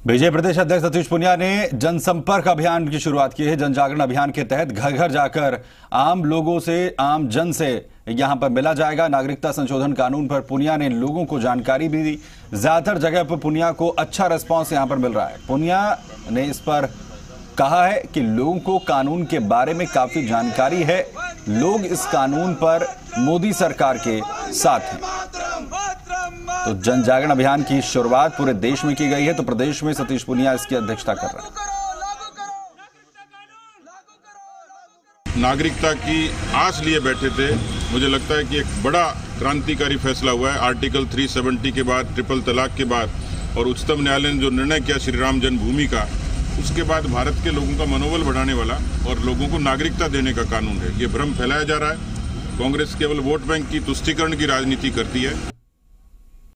BJP प्रदेश अध्यक्ष सतीश पुनिया ने जनसंपर्क अभियान की शुरुआत की है। जन जागरण अभियान के तहत घर घर जाकर आम लोगों से, आम जन से यहाँ पर मिला जाएगा। नागरिकता संशोधन कानून पर पुनिया ने लोगों को जानकारी भी दी। ज़्यादातर जगह पर पुनिया को अच्छा रिस्पांस यहाँ पर मिल रहा है। पुनिया ने इस पर कहा है कि लोगों को कानून के बारे में काफ़ी जानकारी है। लोग इस कानून पर मोदी सरकार के साथ हैं। तो जन जागरण अभियान की शुरुआत पूरे देश में की गई है तो प्रदेश में सतीश पुनिया इसकी अध्यक्षता कर रहे हैं। नागरिकता की आस लिए बैठे थे। मुझे लगता है कि एक बड़ा क्रांतिकारी फैसला हुआ है। आर्टिकल 370 के बाद, ट्रिपल तलाक के बाद और उच्चतम न्यायालय ने जो निर्णय किया श्री राम जन्मभूमि का, उसके बाद भारत के लोगों का मनोबल बढ़ाने वाला और लोगों को नागरिकता देने का कानून है। ये भ्रम फैलाया जा रहा है। कांग्रेस केवल वोट बैंक की तुष्टिकरण की राजनीति करती है।